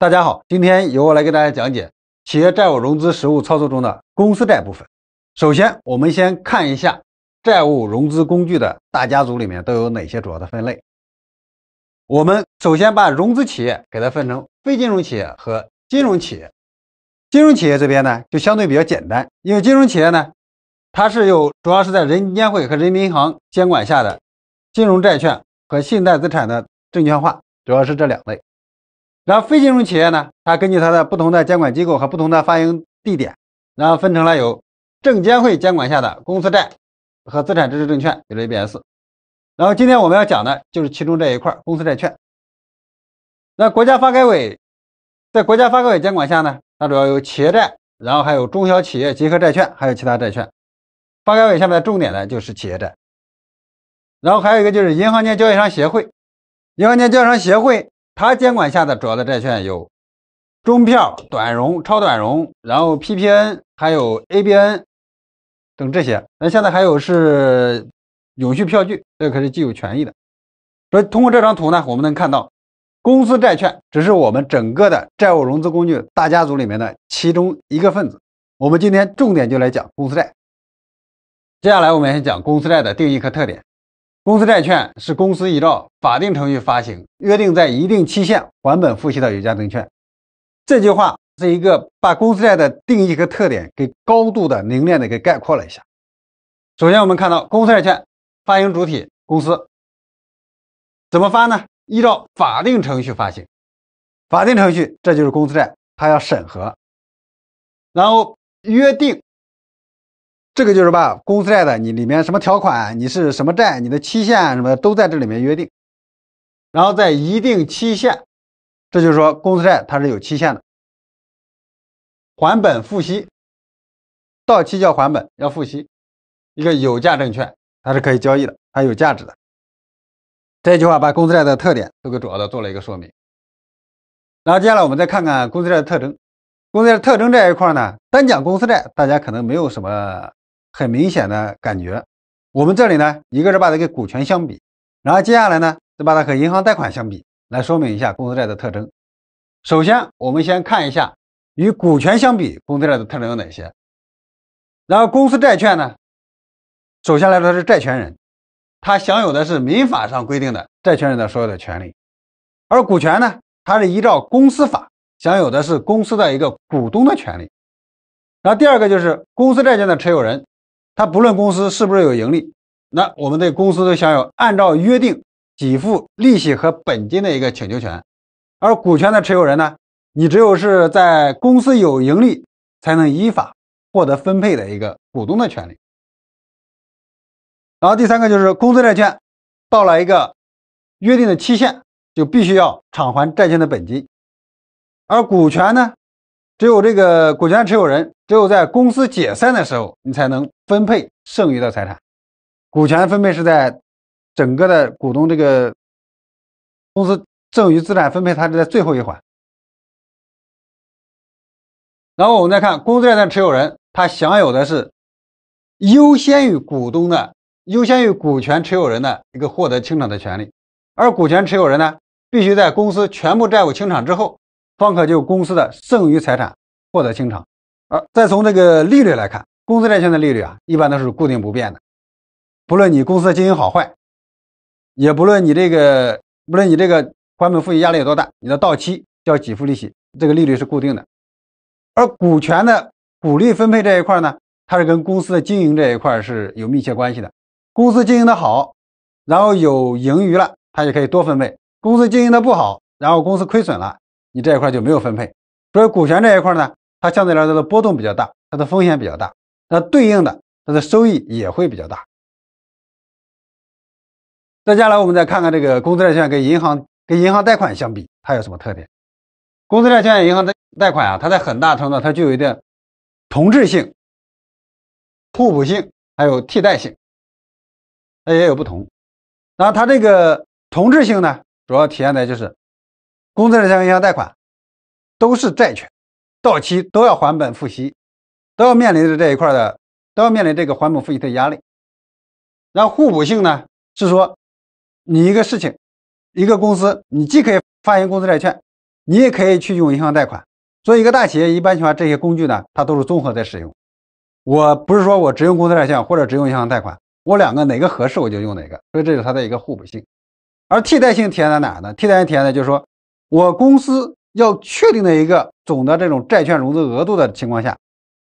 大家好，今天由我来给大家讲解企业债务融资实务操作中的公司债部分。首先，我们先看一下债务融资工具的大家族里面都有哪些主要的分类。我们首先把融资企业给它分成非金融企业和金融企业。金融企业这边呢，就相对比较简单，因为金融企业呢，它是有主要是在人监会和人民银行监管下的金融债券和信贷资产的证券化，主要是这两类。然后非金融企业呢，它根据它的不同的监管机构和不同的发行地点，然后分成了有证监会监管下的公司债和资产支持证券，就是 ABS。然后今天我们要讲的就是其中这一块公司债券。那国家发改委在国家发改委监管下呢，它主要有企业债，然后还有中小企业集合债券，还有其他债券。发改委下面的重点呢就是企业债。然后还有一个就是银行间交易商协会，银行间交易商协会。它监管下的主要的债券有中票、短融、超短融，然后 PPN 还有 ABN 等这些。那现在还有是永续票据，这可是既有权益的。所以通过这张图呢，我们能看到，公司债券只是我们整个的债务融资工具大家族里面的其中一个分子。我们今天重点就来讲公司债。接下来我们先讲公司债的定义和特点。公司债券是公司依照法定程序发行，约定在一定期限还本付息的有价证券。这句话是一个把公司债的定义和特点给高度的凝练的给概括了一下。首先，我们看到公司债券发行主体公司怎么发呢？依照法定程序发行，法定程序这就是公司债，它要审核，然后约定。这个就是把公司债的你里面什么条款，你是什么债，你的期限什么都在这里面约定，然后在一定期限，这就是说公司债它是有期限的，还本付息，到期要还本要付息，一个有价证券它是可以交易的，它有价值的。这句话把公司债的特点都给主要的做了一个说明。然后接下来我们再看看公司债的特征，公司债特征这一块呢，单讲公司债，大家可能没有什么。很明显的感觉，我们这里呢，一个是把它跟股权相比，然后接下来呢，再把它和银行贷款相比，来说明一下公司债的特征。首先，我们先看一下与股权相比，公司债的特征有哪些。然后，公司债券呢，首先来说是债权人，他享有的是民法上规定的债权人的所有的权利，而股权呢，它是依照公司法享有的是公司的一个股东的权利。然后第二个就是公司债券的持有人。他不论公司是不是有盈利，那我们对公司都享有按照约定给付利息和本金的一个请求权，而股权的持有人呢，你只有是在公司有盈利，才能依法获得分配的一个股东的权利。然后第三个就是公司债券到了一个约定的期限，就必须要偿还债券的本金，而股权呢？只有这个股权持有人，只有在公司解散的时候，你才能分配剩余的财产。股权分配是在整个的股东这个公司剩余资产分配，它是在最后一环。然后我们再看公司债的持有人，他享有的是优先于股东的、优先于股权持有人的一个获得清偿的权利，而股权持有人呢，必须在公司全部债务清偿之后。方可就公司的剩余财产获得清偿，而再从这个利率来看，公司债券的利率啊，一般都是固定不变的，不论你公司的经营好坏，也不论你这个，不论你这个还本付息压力有多大，你的到期要给付利息，这个利率是固定的。而股权的股利分配这一块呢，它是跟公司的经营这一块是有密切关系的。公司经营的好，然后有盈余了，它就可以多分配；公司经营的不好，然后公司亏损了。你这一块就没有分配，所以股权这一块呢，它相对来说的波动比较大，它的风险比较大，那对应的它的收益也会比较大。接下来我们再看看这个公司债券跟银行跟银行贷款相比，它有什么特点？公司债券、银行的贷款啊，它在很大程度它具有一点同质性、互补性，还有替代性，它也有不同。然后它这个同质性呢，主要体现在就是。公司债券、银行贷款都是债权，到期都要还本付息，都要面临着这一块的，都要面临这个还本付息的压力。然后互补性呢，是说你一个事情，一个公司，你既可以发行公司债券，你也可以去用银行贷款。所以一个大企业一般情况下这些工具呢，它都是综合在使用。我不是说我只用公司债券或者只用银行贷款，我两个哪个合适我就用哪个，所以这是它的一个互补性。而替代性体现在哪呢？替代性体现在就是说我公司要确定的一个总的这种债券融资额度的情况下，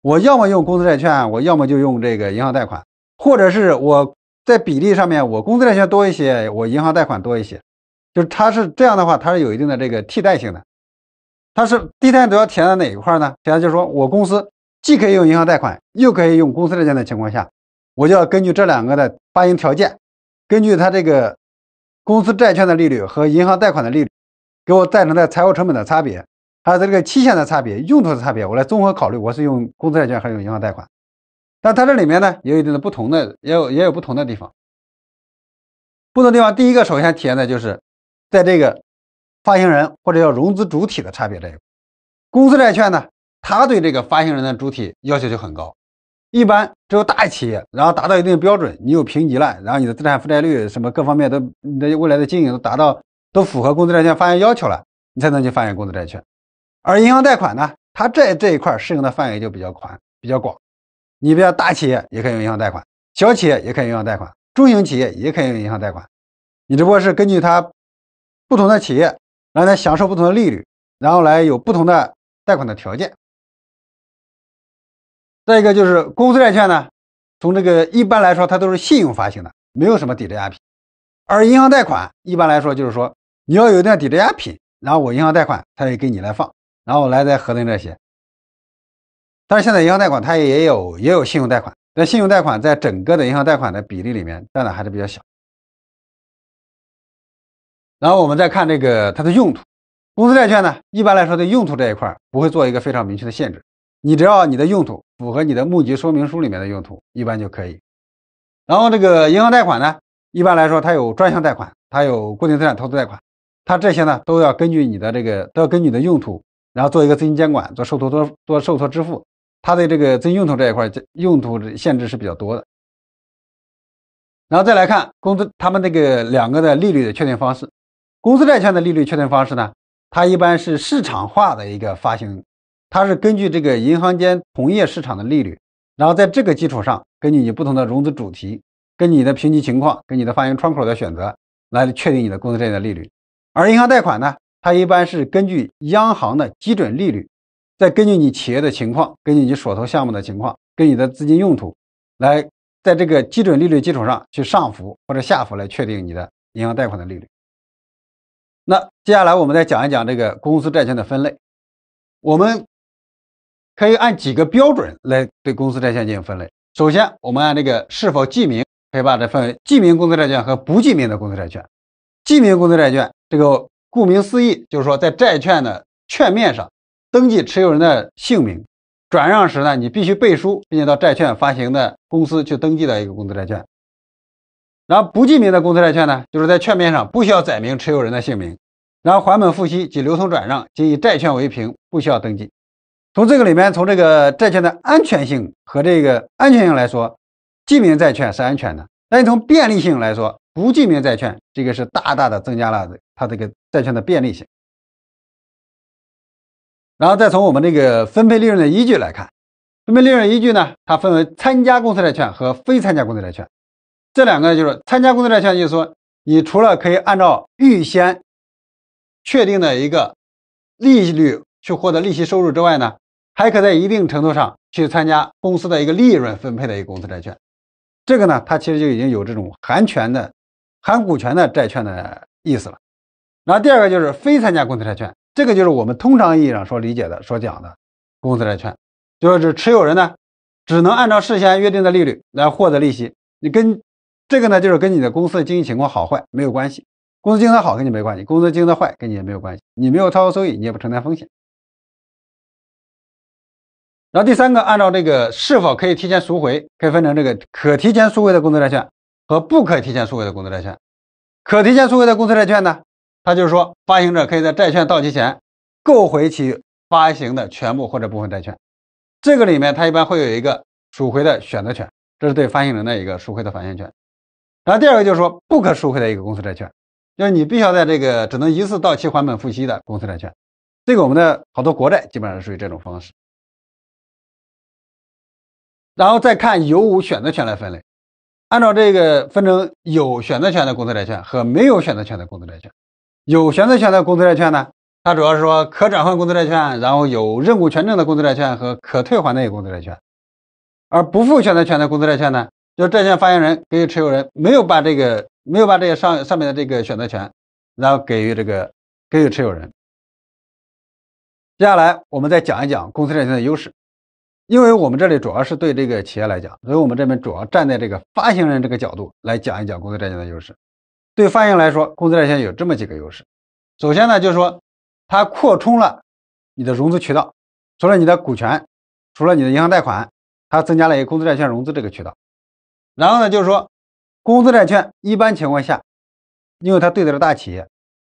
我要么用公司债券，我要么就用这个银行贷款，或者是我在比例上面我公司债券多一些，我银行贷款多一些，就是它是这样的话，它是有一定的这个替代性的。它是第三都要填在哪一块呢？体现就是说我公司既可以用银行贷款，又可以用公司债券的情况下，我就要根据这两个的发行条件，根据它这个公司债券的利率和银行贷款的利率，给我造成的财务成本的差别，还有这个期限的差别、用途的差别，我来综合考虑我是用公司债券还是用银行贷款。但它这里面呢，也有一定的不同的，也有也有不同的地方。不同地方，第一个首先体现的就是在这个。发行人或者叫融资主体的差别这一块，公司债券呢，它对这个发行人的主体要求就很高，一般只有大企业，然后达到一定标准，你有评级了，然后你的资产负债率什么各方面都，你的未来的经营都达到都符合公司债券发行要求了，你才能去发行公司债券。而银行贷款呢，它这这一块适用的范围就比较宽，比较广。你比如大企业也可以用银行贷款，小企业也可以用银行贷款，中型企业也可以用银行贷款，你只不过是根据它不同的企业。让他享受不同的利率，然后来有不同的贷款的条件。再一个就是公司债券呢，从这个一般来说它都是信用发行的，没有什么抵押品。而银行贷款一般来说就是说你要有点抵押品，然后我银行贷款它也给你来放，然后来再核定这些。但是现在银行贷款它也有也有信用贷款，但信用贷款在整个的银行贷款的比例里面占的还是比较小。然后我们再看这个它的用途，公司债券呢，一般来说的用途这一块不会做一个非常明确的限制，你只要你的用途符合你的募集说明书里面的用途，一般就可以。然后这个银行贷款呢，一般来说它有专项贷款，它有固定资产投资贷款，它这些呢都要根据你的这个都要根据你的用途，然后做一个资金监管，做受托多做受托支付，它的这个资金用途这一块用途限制是比较多的。然后再来看公司他们这个两个的利率的确定方式。公司债券的利率确定方式呢？它一般是市场化的一个发行，它是根据这个银行间同业市场的利率，然后在这个基础上，根据你不同的融资主题，根据你的评级情况，跟你的发行窗口的选择，来确定你的公司债券的利率。而银行贷款呢，它一般是根据央行的基准利率，再根据你企业的情况，根据你所投项目的情况，跟你的资金用途，来在这个基准利率基础上去上浮或者下浮来确定你的银行贷款的利率。那接下来我们再讲一讲这个公司债券的分类，我们可以按几个标准来对公司债券进行分类。首先，我们按这个是否记名，可以把它分为记名公司债券和不记名的公司债券。记名公司债券，这个顾名思义，就是说在债券的券面上登记持有人的姓名，转让时呢，你必须背书，并且到债券发行的公司去登记的一个公司债券。然后不记名的公司债券呢，就是在券面上不需要载明持有人的姓名，然后还本付息及流通转让仅以债券为凭，不需要登记。从这个里面，从这个债券的安全性和这个安全性来说，记名债券是安全的。但从便利性来说，不记名债券这个是大大的增加了它这个债券的便利性。然后再从我们这个分配利润的依据来看，分配利润依据呢，它分为参加公司债券和非参加公司债券。这两个就是参加公司债券，就是说，你除了可以按照预先确定的一个利率去获得利息收入之外呢，还可在一定程度上去参加公司的一个利润分配的一个公司债券。这个呢，它其实就已经有这种含权的、含股权的债券的意思了。然后第二个就是非参加公司债券，这个就是我们通常意义上所理解的、所讲的公司债券，就是指持有人呢只能按照事先约定的利率来获得利息，你跟这个呢，就是跟你的公司的经营情况好坏没有关系。公司经营的好跟你没关系，公司经营的坏跟你也没有关系。你没有操作收益，你也不承担风险。然后第三个，按照这个是否可以提前赎回，可以分成这个可提前赎回的公司债券和不可提前赎回的公司债券。可提前赎回的公司债券呢，它就是说发行者可以在债券到期前购回其发行的全部或者部分债券。这个里面它一般会有一个赎回的选择权，这是对发行人的一个赎回的返现权。然后第二个就是说不可赎回的一个公司债券，就是你必须要在这个只能一次到期还本付息的公司债券。这个我们的好多国债基本上是属于这种方式。然后再看有无选择权来分类，按照这个分成有选择权的公司债券和没有选择权的公司债券。有选择权的公司债券呢，它主要是说可转换公司债券，然后有认股权证的公司债券和可退还的公司债券。而不负选择权的公司债券呢，就是债券发行人给予持有人没有把这个没有把这个上上面的这个选择权，然后给予这个给予持有人。接下来我们再讲一讲公司债券的优势。因为我们这里主要是对这个企业来讲，所以我们这边主要站在这个发行人这个角度来讲一讲公司债券的优势。对发行来说，公司债券有这么几个优势。首先呢，就是说它扩充了你的融资渠道，除了你的股权，除了你的银行贷款，它增加了一个公司债券融资这个渠道。然后呢，就是说公司债券一般情况下，因为它对的是大企业，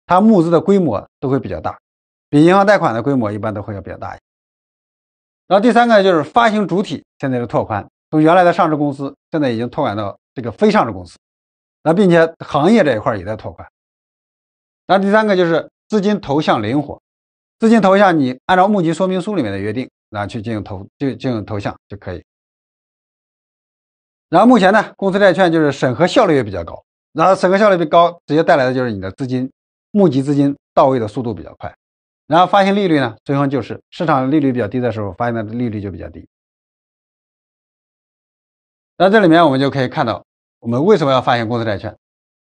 它募资的规模都会比较大，比银行贷款的规模一般都会要比较大一些。然后第三个就是发行主体现在的拓宽，从原来的上市公司现在已经拓展到这个非上市公司，那并且行业这一块也在拓宽。然后第三个就是资金投向灵活，资金投向你按照募集说明书里面的约定，然后去进行投就进行投向就可以。然后目前呢，公司债券就是审核效率也比较高，然后审核效率比较高，直接带来的就是你的资金募集资金到位的速度比较快。然后发行利率呢，最后就是市场利率比较低的时候，发行的利率就比较低。那这里面我们就可以看到，我们为什么要发行公司债券？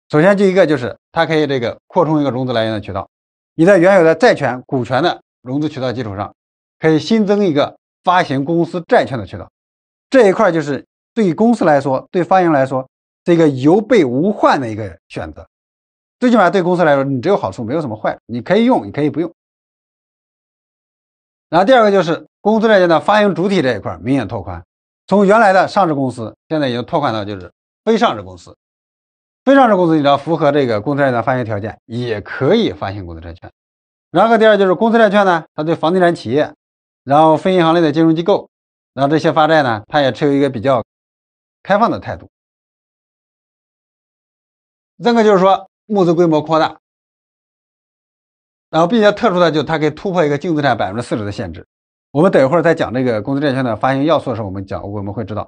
首先，第一个就是它可以这个扩充一个融资来源的渠道。你在原有的债权、股权的融资渠道基础上，可以新增一个发行公司债券的渠道。这一块就是对公司来说，对发行来说，这个有备无患的一个选择。最起码对公司来说，你只有好处，没有什么坏。你可以用，你可以不用。然后第二个就是公司债券的发行主体这一块明显拓宽，从原来的上市公司，现在已经拓宽到就是非上市公司。非上市公司你只要符合这个公司债券的发行条件，也可以发行公司债券。然后第二就是公司债券呢，它对房地产企业，然后非银行类的金融机构，然后这些发债呢，它也持有一个比较开放的态度。这个就是说募资规模扩大。然后，并且特殊的就它可以突破一个净资产百分之四十的限制。我们等一会儿在讲这个公司债券的发行要素的时候，我们讲我们会知道，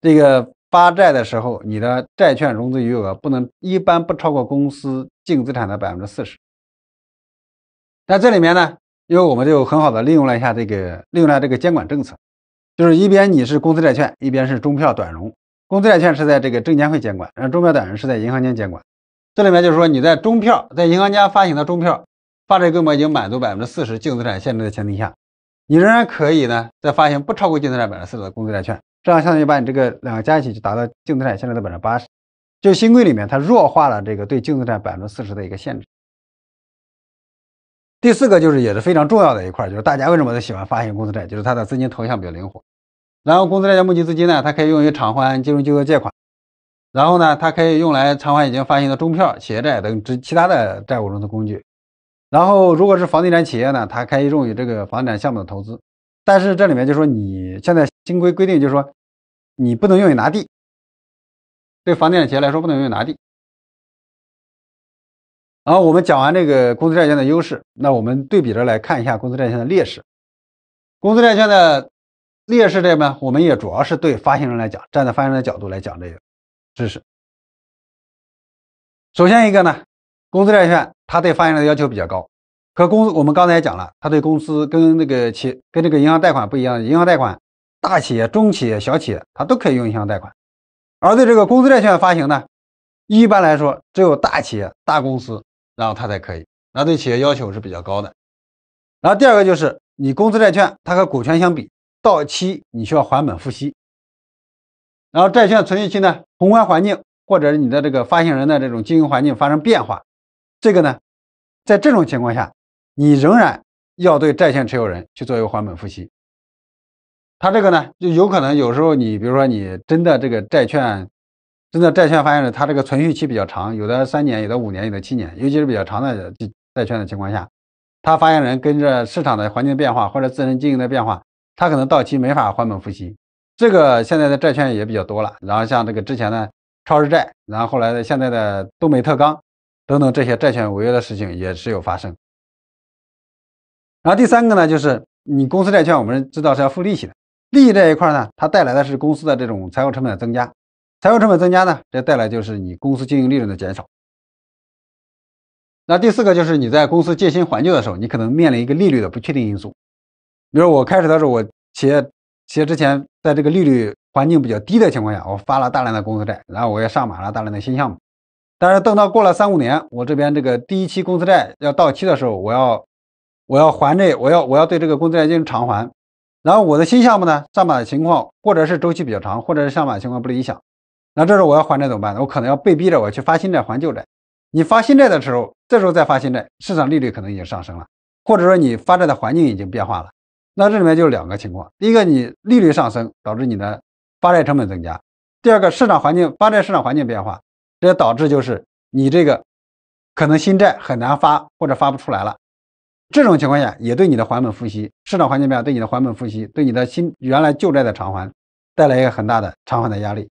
这个发债的时候，你的债券融资余额不能一般不超过公司净资产的百分之四十。那这里面呢，因为我们就很好的利用了一下这个利用了这个监管政策，就是一边你是公司债券，一边是中票短融。公司债券是在这个证监会监管，然后中票短融是在银行间监管。这里面就是说你在中票在银行家发行的中票。发债规模已经满足百分之四十净资产限制的前提下，你仍然可以呢，再发行不超过净资产百分之四十的公司债券，这样相当于把你这个两个加一起就达到净资产限制的百分之八十。就新规里面，它弱化了这个对净资产百分之四十的一个限制。第四个就是也是非常重要的一块，就是大家为什么都喜欢发行公司债，就是它的资金投向比较灵活。然后公司债券募集资金呢，它可以用于偿还金融机构借款，然后呢，它可以用来偿还已经发行的中票、企业债等之其他的债务融资工具。然后，如果是房地产企业呢，它可以用于这个房地产项目的投资，但是这里面就说你现在新规规定，就是说你不能用于拿地，对房地产企业来说不能用于拿地。然后我们讲完这个公司债券的优势，那我们对比着来看一下公司债券的劣势。公司债券的劣势这边，我们也主要是对发行人来讲，站在发行人的角度来讲这个知识。首先一个呢。公司债券，它对发行人的要求比较高，和公司我们刚才也讲了，它对公司跟那个企跟这个银行贷款不一样，银行贷款大企业、中企业、小企业它都可以用银行贷款，而对这个公司债券发行呢，一般来说只有大企业、大公司，然后它才可以，那对企业要求是比较高的。然后第二个就是你公司债券它和股权相比，到期你需要还本付息，然后债券存续期呢，宏观环境或者是你的这个发行人的这种经营环境发生变化。这个呢，在这种情况下，你仍然要对债券持有人去做一个还本付息。他这个呢，就有可能有时候你比如说你真的这个债券，真的债券发行人他这个存续期比较长，有的三年，有的五年，有的七年，尤其是比较长的债券的情况下，他发行人跟着市场的环境变化或者自身经营的变化，他可能到期没法还本付息。这个现在的债券也比较多了，然后像这个之前的超市债，然后后来的现在的东北特钢。等等，这些债券违约的事情也是有发生。然后第三个呢，就是你公司债券，我们知道是要付利息的，利息这一块呢，它带来的是公司的这种财务成本的增加，财务成本增加呢，这带来就是你公司经营利润的减少。那第四个就是你在公司借新还旧的时候，你可能面临一个利率的不确定因素。比如我开始的时候，我企业企业之前在这个利率环境比较低的情况下，我发了大量的公司债，然后我也上马了大量的新项目。但是等到过了三五年，我这边这个第一期公司债要到期的时候，我要我要还这，我要我要对这个公司债进行偿还。然后我的新项目呢，上马的情况或者是周期比较长，或者是上马情况不理想，那这时候我要还债怎么办呢？我可能要被逼着我去发新债还旧债。你发新债的时候，这时候再发新债，市场利率可能已经上升了，或者说你发债的环境已经变化了。那这里面就两个情况：第一个，你利率上升导致你的发债成本增加；第二个，市场环境发债市场环境变化。这导致就是你这个可能新债很难发或者发不出来了，这种情况下也对你的还本付息市场环境变化对你的还本付息对你的新原来旧债的偿还带来一个很大的偿还的压力。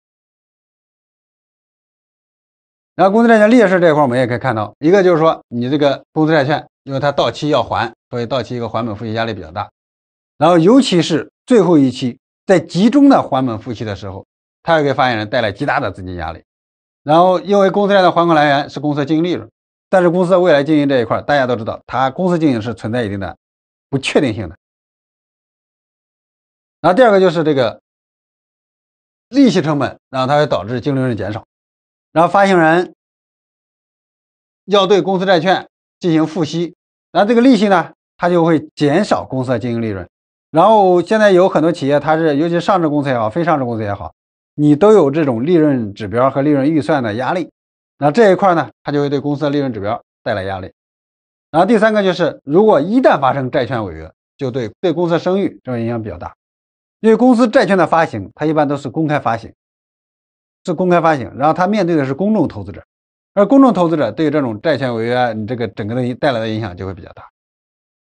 然后公司债券劣势这一块我们也可以看到，一个就是说你这个公司债券因为它到期要还，所以到期一个还本付息压力比较大。然后尤其是最后一期在集中的还本付息的时候，它会给发行人带来极大的资金压力。然后，因为公司债的还款来源是公司的经营利润，但是公司的未来经营这一块，大家都知道，它公司经营是存在一定的不确定性的。然后第二个就是这个利息成本，然后它会导致净利润减少。然后发行人要对公司债券进行付息，然后这个利息呢，它就会减少公司的经营利润。然后现在有很多企业，它是尤其上市公司也好，非上市公司也好。你都有这种利润指标和利润预算的压力，那这一块呢，它就会对公司的利润指标带来压力。然后第三个就是，如果一旦发生债券违约，就对对公司的声誉这种影响比较大。因为公司债券的发行，它一般都是公开发行，是公开发行，然后它面对的是公众投资者，而公众投资者对这种债券违约，你这个整个的带来的影响就会比较大，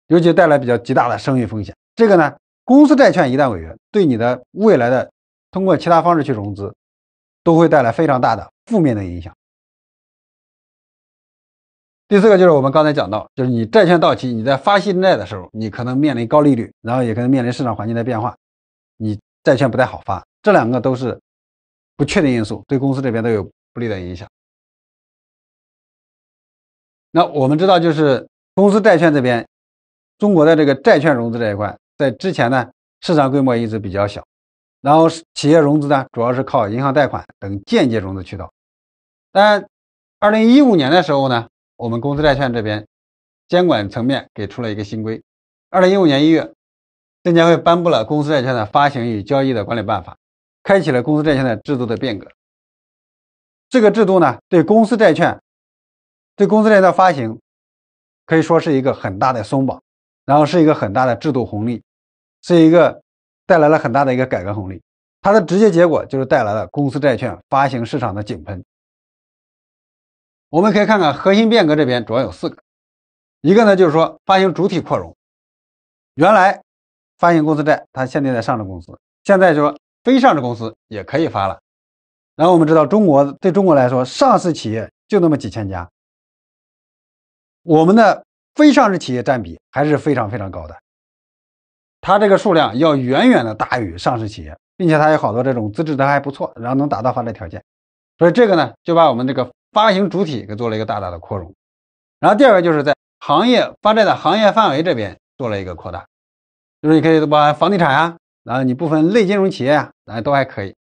尤其带来比较极大的声誉风险。这个呢，公司债券一旦违约，对你的未来的。通过其他方式去融资，都会带来非常大的负面的影响。第四个就是我们刚才讲到，就是你债券到期，你在发新债的时候，你可能面临高利率，然后也可能面临市场环境的变化，你债券不太好发。这两个都是不确定因素，对公司这边都有不利的影响。那我们知道，就是公司债券这边，中国的这个债券融资这一块，在之前呢，市场规模一直比较小。然后企业融资呢，主要是靠银行贷款等间接融资渠道。但二零一五年的时候呢，我们公司债券这边监管层面给出了一个新规。二零一五年一月，证监会颁布了公司债券的发行与交易的管理办法，开启了公司债券的制度的变革。这个制度呢，对公司债券、对公司债券的发行，可以说是一个很大的松绑，然后是一个很大的制度红利，是一个。带来了很大的一个改革红利，它的直接结果就是带来了公司债券发行市场的井喷。我们可以看看核心变革这边主要有四个，一个呢就是说发行主体扩容，原来发行公司债它限定在上市公司，现在就说非上市公司也可以发了。然后我们知道中国对中国来说，上市企业就那么几千家，我们的非上市企业占比还是非常非常高的。它这个数量要远远的大于上市企业，并且它有好多这种资质都还不错，然后能达到发债条件，所以这个呢就把我们这个发行主体给做了一个大大的扩容。然后第二个就是在行业发债的行业范围这边做了一个扩大，就是你可以把房地产啊，然后你部分类金融企业啊，后都还可以。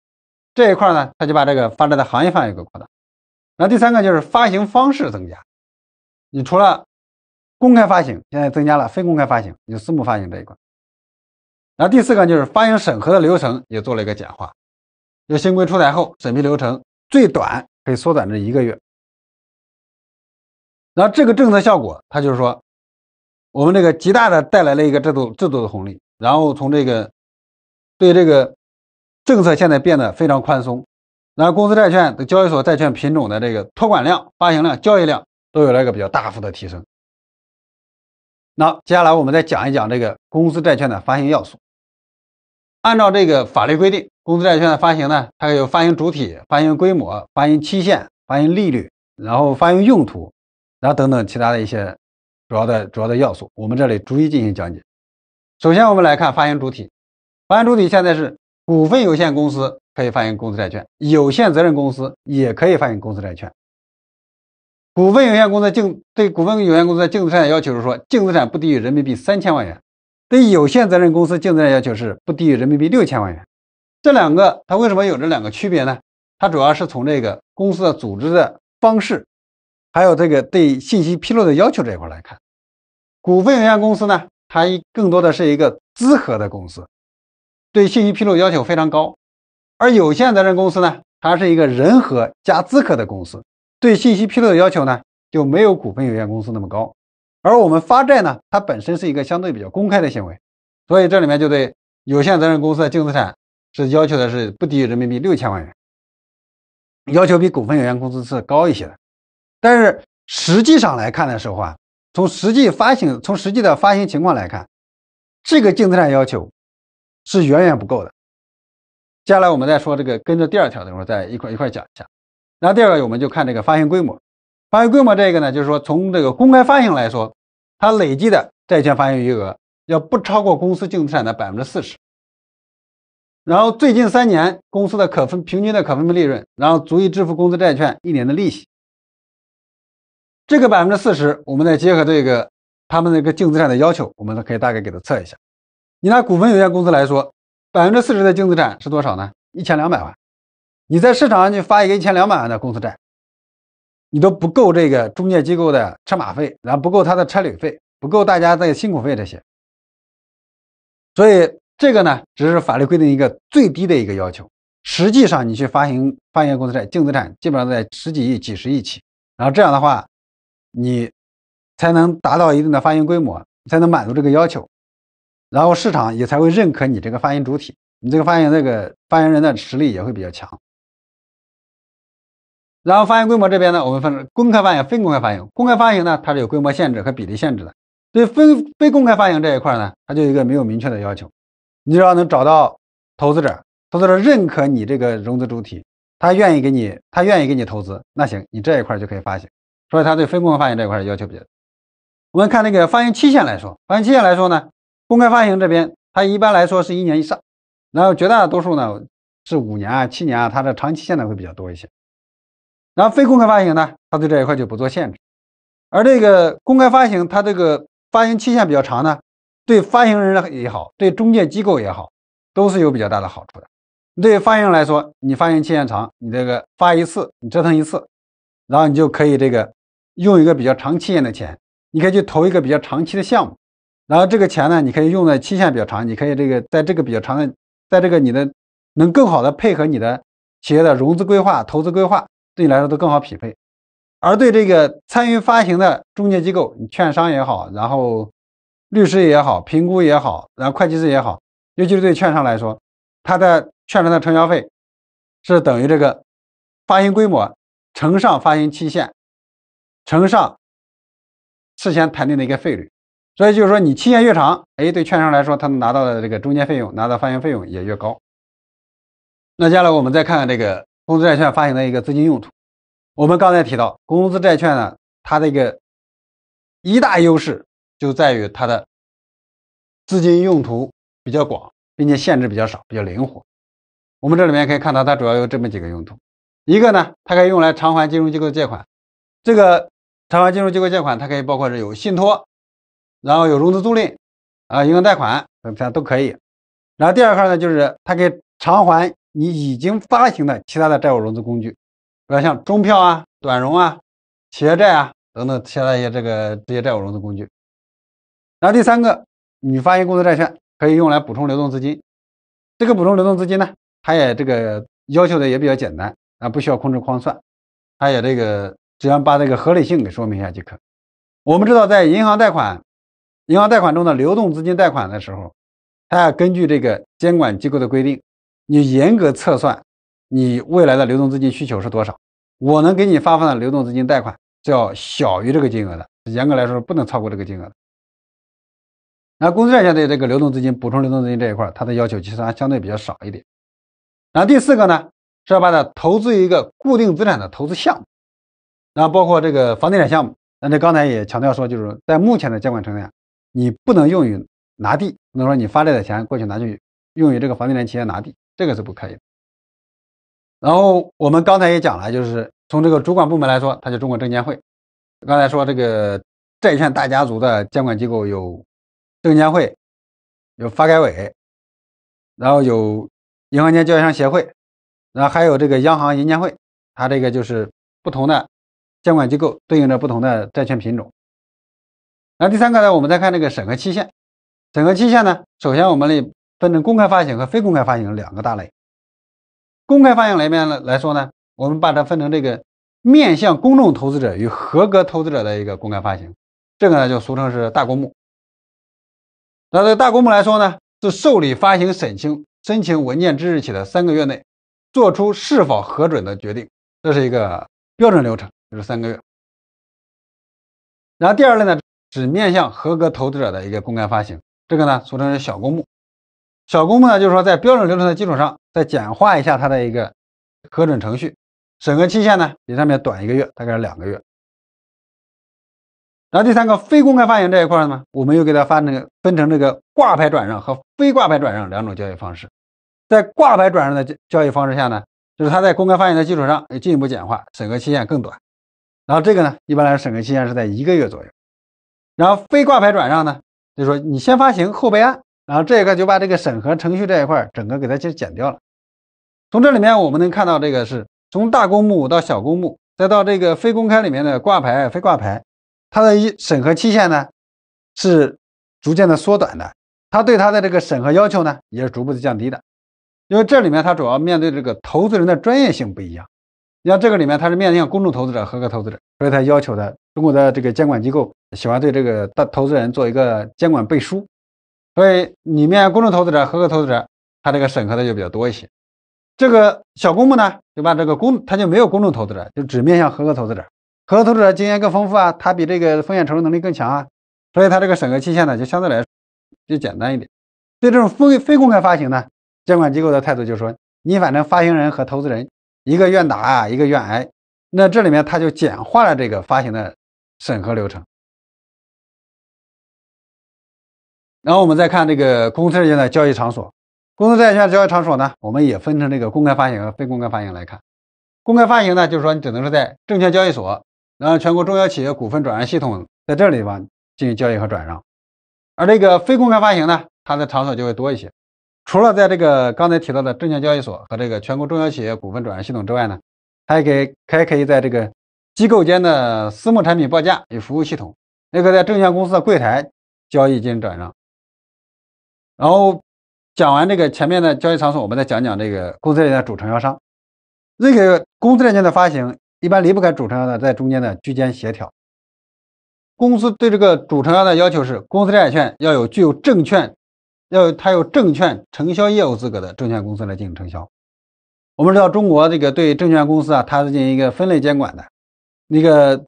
这一块呢，它就把这个发债的行业范围给扩大。然后第三个就是发行方式增加，你除了公开发行，现在增加了非公开发行，就私募发行这一块。然后第四个就是发行审核的流程也做了一个简化，就新规出台后，审批流程最短可以缩短至一个月。然后这个政策效果，它就是说，我们这个极大的带来了一个制度制度的红利。然后从这个对这个政策现在变得非常宽松，然后公司债券的交易所债券品种的这个托管量、发行量、交易量都有了一个比较大幅的提升。那接下来我们再讲一讲这个公司债券的发行要素。按照这个法律规定，公司债券的发行呢，它有发行主体、发行规模、发行期限、发行利率，然后发行用途，然后等等其他的一些主要的主要的要素，我们这里逐一进行讲解。首先，我们来看发行主体，发行主体现在是股份有限公司可以发行公司债券，有限责任公司也可以发行公司债券。股份有限公司净对股份有限公司的净资产要求是说，净资产不低于人民币三千万元；对有限责任公司净资产要求是不低于人民币六千万元。这两个它为什么有这两个区别呢？它主要是从这个公司的组织的方式，还有这个对信息披露的要求这一块来看。股份有限公司呢，它更多的是一个资合的公司，对信息披露要求非常高；而有限责任公司呢，它是一个人核加资合的公司，对信息披露的要求呢就没有股份有限公司那么高。而我们发债呢，它本身是一个相对比较公开的行为，所以这里面就对有限责任公司的净资产是要求的是不低于人民币六千万元。要求比股份有限公司是高一些的，但是实际上来看的时候啊，从实际发行、从实际的发行情况来看，这个净资产要求是远远不够的。接下来我们再说这个，跟着第二条的时候再一块一块讲一下。然后第二个我们就看这个发行规模，发行规模这个呢，就是说从这个公开发行来说，它累计的债券发行余额要不超过公司净资产的百分之四十。然后最近三年公司的可分平均的可分配利润，然后足以支付公司债券一年的利息。这个百分之四十，我们再结合这个他们那个净资产的要求，我们呢可以大概给它测一下。你拿股份有限公司来说，百分之四十的净资产是多少呢？一千两百万。你在市场上去发一个一千两百万的公司债，你都不够这个中介机构的车马费，然后不够他的差旅费，不够大家的辛苦费这些，所以。这个呢，只是法律规定一个最低的一个要求。实际上，你去发行发行公司债，净资产基本上在十几亿、几十亿起。然后这样的话，你才能达到一定的发行规模，才能满足这个要求。然后市场也才会认可你这个发行主体，你这个发行这个发行人的实力也会比较强。然后发行规模这边呢，我们分公开发行、非公开发行。公开发行呢，它是有规模限制和比例限制的。对非非公开发行这一块呢，它就一个没有明确的要求。你只要能找到投资者，投资者认可你这个融资主体，他愿意给你，他愿意给你投资，那行，你这一块就可以发行。所以他对非公开发行这一块要求比较。我们看那个发行期限来说，发行期限来说呢，公开发行这边它一般来说是一年以上，然后绝大多数呢是五年啊、七年啊，它的长期限的会比较多一些。然后非公开发行呢，它对这一块就不做限制，而这个公开发行，它这个发行期限比较长呢。对发行人也好，对中介机构也好，都是有比较大的好处的。对发行人来说，你发行期限长，你这个发一次，你折腾一次，然后你就可以这个用一个比较长期限的钱，你可以去投一个比较长期的项目，然后这个钱呢，你可以用在期限比较长，你可以这个在这个比较长的，在这个你的能更好的配合你的企业的融资规划、投资规划，对你来说都更好匹配。而对这个参与发行的中介机构，你券商也好，然后。律师也好，评估也好，然后会计师也好，尤其是对券商来说，它的券商的承销费是等于这个发行规模乘上发行期限乘上事先谈定的一个费率，所以就是说你期限越长，哎，对券商来说，他能拿到的这个中间费用，拿到发行费用也越高。那接下来我们再看看这个公司债券发行的一个资金用途。我们刚才提到，公司债券呢，它的一个一大优势。就在于它的资金用途比较广，并且限制比较少，比较灵活。我们这里面可以看到，它主要有这么几个用途。一个呢，它可以用来偿还金融机构借款。这个偿还金融机构借款，它可以包括是有信托，然后有融资租赁啊，银行贷款等等都可以。然后第二块呢，就是它可以偿还你已经发行的其他的债务融资工具，比如像中票啊、短融啊、企业债啊等等其他一些这个这些债务融资工具。然后第三个，你发行公司债券可以用来补充流动资金，这个补充流动资金呢，它也这个要求的也比较简单啊，不需要控制框算，它也这个只要把这个合理性给说明一下即可。我们知道，在银行贷款、银行贷款中的流动资金贷款的时候，它要根据这个监管机构的规定，你严格测算你未来的流动资金需求是多少，我能给你发放的流动资金贷款是要小于这个金额的，严格来说不能超过这个金额的。那公司债券的这个流动资金补充流动资金这一块，它的要求其实还相对比较少一点。然后第四个呢，是要把它投资一个固定资产的投资项目，然后包括这个房地产项目，那这刚才也强调说，就是在目前的监管层面，你不能用于拿地，不能说你发债的钱过去拿去用于这个房地产企业拿地，这个是不可以的。然后我们刚才也讲了，就是从这个主管部门来说，它就中国证监会。刚才说这个债券大家族的监管机构有证监会，有发改委，然后有银行间交易商协会，然后还有这个央行银监会，它这个就是不同的监管机构对应着不同的债券品种。那第三个呢，我们再看这个审核期限。审核期限呢，首先我们的分成公开发行和非公开发行两个大类。公开发行里面呢来说呢，我们把它分成这个。面向公众投资者与合格投资者的一个公开发行，这个呢就俗称是大公募。那对大公募来说呢，是受理发行申请申请文件之日起的三个月内，做出是否核准的决定，这是一个标准流程，就是三个月。然后第二类呢，是面向合格投资者的一个公开发行，这个呢俗称是小公募。小公募呢，就是说在标准流程的基础上，再简化一下它的一个核准程序。审核期限呢，比上面短一个月，大概是两个月。然后第三个非公开发行这一块呢，我们又给它分成分成这个挂牌转让和非挂牌转让两种交易方式。在挂牌转让的交易方式下呢，就是它在公开发行的基础上又进一步简化，审核期限更短。然后这个呢，一般来说审核期限是在一个月左右。然后非挂牌转让呢，就是说你先发行后备案，然后这一块就把这个审核程序这一块整个给它就减掉了。从这里面我们能看到这个是。从大公募到小公募，再到这个非公开里面的挂牌、非挂牌，它的一审核期限呢是逐渐的缩短的，它对它的这个审核要求呢也是逐步的降低的，因为这里面它主要面对这个投资人的专业性不一样，你像这个里面它是面向公众投资者、合格投资者，所以它要求的中国的这个监管机构喜欢对这个大投资人做一个监管背书，所以里面公众投资者、合格投资者，他这个审核的就比较多一些。这个小公募呢，就把这个公，他就没有公众投资者，就只面向合格投资者。合格投资者经验更丰富啊，他比这个风险承受能力更强啊，所以他这个审核期限呢，就相对来说就简单一点。对这种非非公开发行呢，监管机构的态度就是说，你反正发行人和投资人一个愿打啊，一个愿挨，那这里面他就简化了这个发行的审核流程。然后我们再看这个公司债券的交易场所。公司债券交易场所呢，我们也分成这个公开发行和非公开发行来看。公开发行呢，就是说你只能是在证券交易所，然后全国中小企业股份转让系统在这里地方进行交易和转让。而这个非公开发行呢，它的场所就会多一些。除了在这个刚才提到的证券交易所和这个全国中小企业股份转让系统之外呢，还可以还可以在这个机构间的私募产品报价与服务系统，也可在证券公司的柜台交易进行转让，然后。讲完这个前面的交易场所，我们再讲讲这个公司债券的主承销商。这个公司债券的发行一般离不开主承销的在中间的居间协调。公司对这个主承销的要求是，公司债券要有具有证券，要有它有证券承销业务资格的证券公司来进行承销。我们知道中国这个对证券公司啊，它是进行一个分类监管的。那个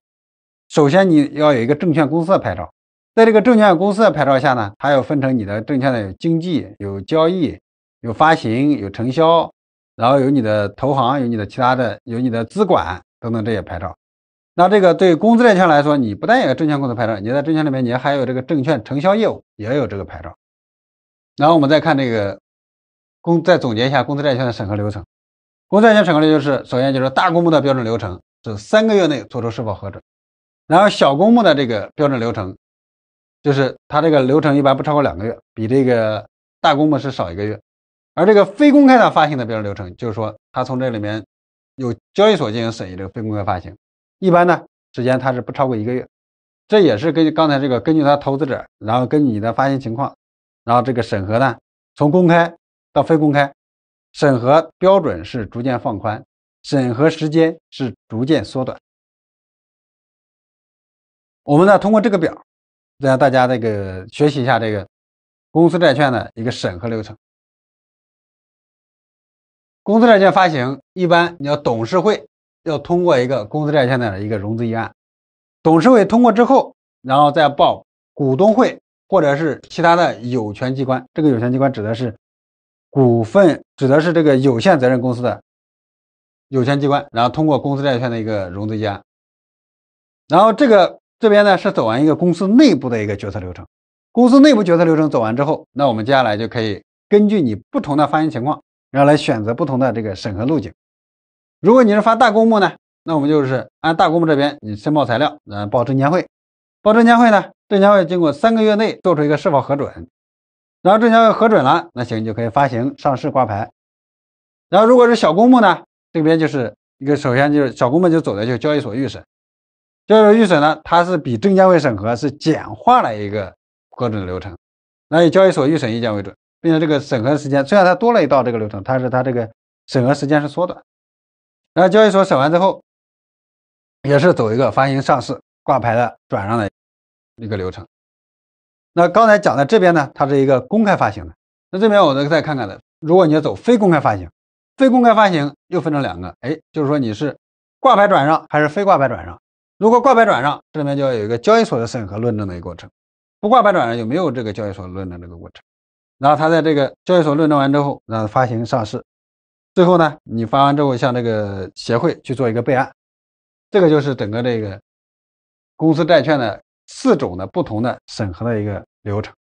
首先你要有一个证券公司的牌照。在这个证券公司的牌照下呢，它要分成你的证券的有经纪、有交易、有发行、有承销，然后有你的投行、有你的其他的、有你的资管等等这些牌照。那这个对公司债券来说，你不但有证券公司牌照，你在证券里面你还有这个证券承销业务也有这个牌照。然后我们再看这个公，再总结一下公司债券的审核流程。公司债券审核流程是，首先就是大公募的标准流程是三个月内做出是否核准，然后小公募的这个标准流程。就是它这个流程一般不超过两个月，比这个大公募是少一个月。而这个非公开的发行的标准流程，就是说它从这里面有交易所进行审议，这个非公开发行，一般呢时间它是不超过一个月。这也是根据刚才这个根据它投资者，然后根据你的发行情况，然后这个审核呢从公开到非公开，审核标准是逐渐放宽，审核时间是逐渐缩短。我们呢通过这个表。让大家这个学习一下这个公司债券的一个审核流程。公司债券发行一般你要董事会要通过一个公司债券的一个融资议案，董事会通过之后，然后再报股东会或者是其他的有权机关。这个有权机关指的是股份，指的是这个有限责任公司的有权机关，然后通过公司债券的一个融资议案，然后这个。这边呢是走完一个公司内部的一个决策流程。公司内部决策流程走完之后，那我们接下来就可以根据你不同的发行情况，然后来选择不同的这个审核路径。如果你是发大公募呢，那我们就是按大公募这边你申报材料，嗯，报证监会，报证监会呢，证监会经过三个月内做出一个是否核准，然后证监会核准了，那行你就可以发行上市挂牌。然后如果是小公募呢，这边就是一个首先就是小公募就走的就交易所预审。交易所预审呢，它是比证监会审核是简化了一个核准流程，那以交易所预审意见为准，并且这个审核时间虽然它多了一道这个流程，但是它这个审核时间是缩短。然后交易所审完之后，也是走一个发行上市挂牌的转让的一个流程。那刚才讲的这边呢，它是一个公开发行的。那这边我再再看看的，如果你要走非公开发行，非公开发行又分成两个，哎，就是说你是挂牌转让还是非挂牌转让。如果挂牌转让，这里面就要有一个交易所的审核论证的一个过程；不挂牌转让就没有这个交易所论证这个过程。然后他在这个交易所论证完之后，然后发行上市，最后呢，你发完之后向这个协会去做一个备案，这个就是整个这个公司债券的四种的不同的审核的一个流程。